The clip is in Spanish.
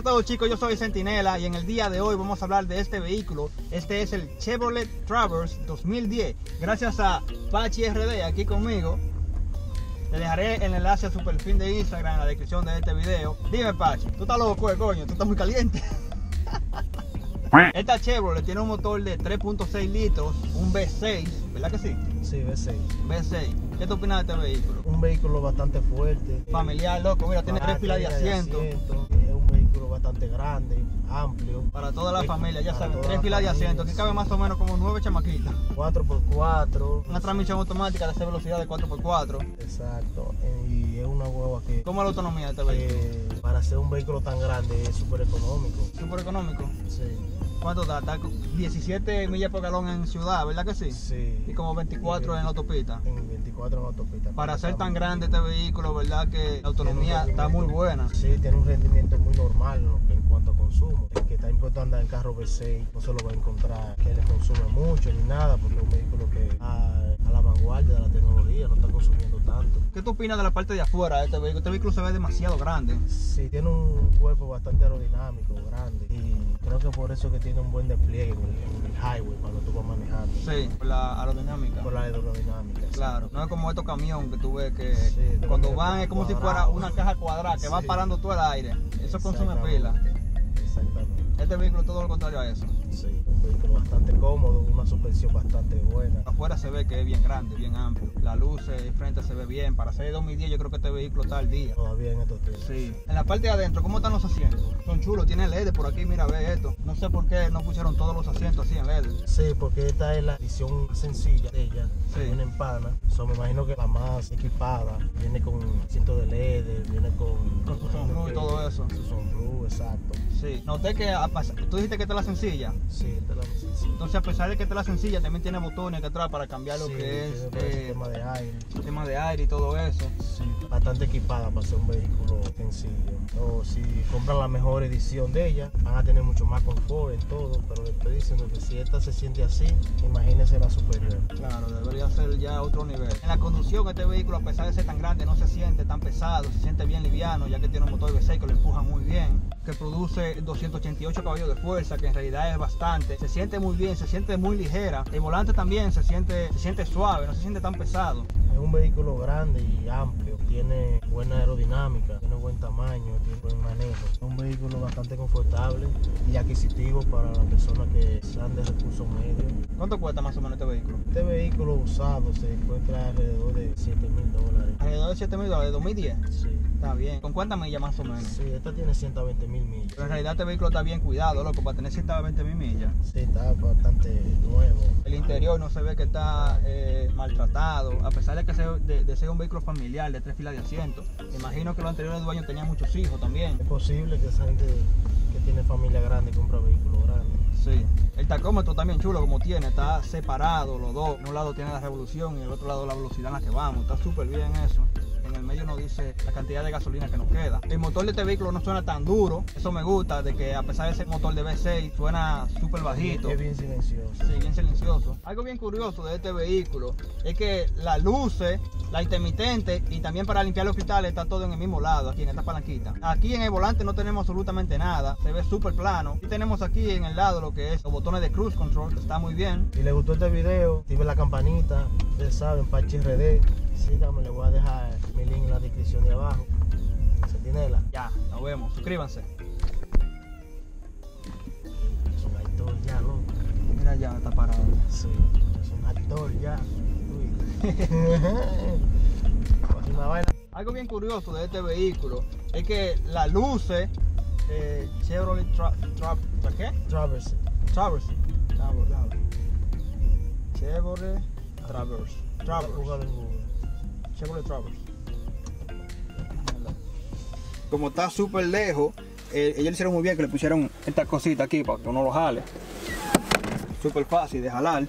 todos chicos, yo soy Centinela y en el día de hoy vamos a hablar de este vehículo. Este es el Chevrolet Traverse 2010. Gracias a Pachi RD aquí conmigo. Le dejaré el enlace a su perfil de Instagram en la descripción de este video. Dime Pachi, tú estás loco, eh, coño, tú estás muy caliente. Esta Chevrolet tiene un motor de 3.6 litros, un V6, ¿verdad que sí? Sí, V6. V6. ¿Qué tú opinas de este vehículo? Un vehículo bastante fuerte. Familiar, loco, mira, tiene tres filas de asiento. Es un vehículo bastante grande, amplio. Para toda la familia, ya saben, tres la filas de familia, asiento. Aquí cabe más o menos como nueve chamaquitas. 4x4. Una transmisión automática de esa velocidad de 4x4. Exacto. Y es una hueva que, ¿Cómo la autonomía de este vehículo? que para ser un vehículo tan grande es súper económico. Súper económico. Sí. ¿Cuánto da? Está con 17 millas por galón en ciudad, ¿verdad que sí? Sí. Y como 24 en la autopista. En 24 en autopista. Para ser tan grande este vehículo, ¿verdad? Que la autonomía está muy buena. Sí, tiene un rendimiento muy normal en, en cuanto a consumo. El que está impuesto a andar en carro V6 no se lo va a encontrar que le consume mucho ni nada, porque es un vehículo que está a la vanguardia de la tecnología, no está consumiendo tanto. ¿Qué tú opinas de la parte de afuera de este vehículo? Este vehículo se ve demasiado grande. Sí, tiene un cuerpo bastante aerodinámico, grande, y creo que por eso que tiene un buen despliegue en el, en el highway cuando tú vas manejando. Sí, por la aerodinámica. Por la aerodinámica. Claro, no es como estos camiones que tú ves que Sí, cuando van es como si fuera una caja cuadrada que va parando todo el aire. Eso consume pila. Exactamente. Este vehículo es todo lo contrario a eso. Sí, un vehículo bastante cómodo, una suspensión bastante buena. Afuera se ve que es bien grande, bien amplio. La luz de frente se ve bien. Para ser 2010 yo creo que este vehículo está al día. Todavía en estos tiempos. Sí. En la parte de adentro, ¿cómo están los asientos? Son chulos, tiene LED por aquí, mira, ve esto. No sé por qué no pusieron todos los asientos así en LED. Sí, porque esta es la edición sencilla de ella. Sí. Viene en pana. So, me imagino que la más equipada. Viene con asiento de LED, viene con. Con su y todo eso. Su sunroof, exacto. Sí. Noté que a pas- tú dijiste que esta es la sencilla. Sí, esta es la sencilla. Entonces, a pesar de que esta es la sencilla, también tiene botones acá atrás para cambiar lo Sí, que es tiene eh, sistema de aire. sistema de aire y todo eso. Sí, bastante equipada para ser un vehículo sencillo. O si compran la mejor edición de ella, van a tener mucho más confort en todo. Pero le estoy diciendo que si esta se siente así, imagínese la superior. Claro, debería ser ya otro nivel. En la conducción, este vehículo, a pesar de ser tan grande, no se siente tan pesado, se siente bien liviano, ya que tiene un motor V6 que lo empuja muy bien, que produce 288 caballos de fuerza, que en realidad es bastante. Se siente muy bien, se siente muy ligera. El volante también se siente, se siente suave, no se siente tan pesado. Es un vehículo grande y amplio, tiene buena aerodinámica, tiene buen tamaño, tiene buen manejo. Es un vehículo bastante confortable y adquisitivo para las personas que sean de recursos medios. ¿Cuánto cuesta más o menos este vehículo? Este vehículo usado se encuentra alrededor de 7 mil dólares. Alrededor de 7 mil dólares, 2010. Sí. Está bien. ¿Con cuántas millas más o menos? Sí, esta tiene 120 mil millas. Pero en realidad este vehículo está bien cuidado, loco, para tener 120 mil millas. Sí, está bastante nuevo. El interior no se ve que está eh, maltratado, a pesar de que sea, de, de ser un vehículo familiar de tres filas de asientos. Imagino que los anteriores dueños tenían muchos hijos también. Es posible que esa gente tiene familia grande compra vehículos grandes. Sí. El tacómetro también chulo como tiene, está separado los dos. En un lado tiene la revolución y en el otro lado la velocidad en la que vamos. Está súper bien eso. El medio nos dice la cantidad de gasolina que nos queda. El motor de este vehículo no suena tan duro. Eso me gusta, de que a pesar de ser motor de V6, suena súper bajito. Es bien silencioso. Sí, bien silencioso. Algo bien curioso de este vehículo es que las luces, la intermitente y también para limpiar los cristales está todo en el mismo lado, aquí en esta palanquita. Aquí en el volante no tenemos absolutamente nada, se ve súper plano. Y tenemos aquí en el lado lo que es los botones de cruise control, que está muy bien. Si les gustó este video, activen la campanita. Ustedes saben, Pachi RD. Síganme, les voy a dejar mi link en la descripción de abajo. Sentinela. Ya, nos vemos, suscríbanse. Es un actor ya, loco. Mira ya, está parado. Sí, es un actor ya. Uy. Una vaina. Algo bien curioso de este vehículo es que las luces eh, Chevrolet Tra Tra ¿tra ¿qué? Traverse. Traverse. Traverse. Chevrolet Traverse. Traverse. Google. Como está súper lejos, eh, ellos hicieron muy bien que le pusieron esta cosita aquí para que uno lo jale. Súper fácil de jalar.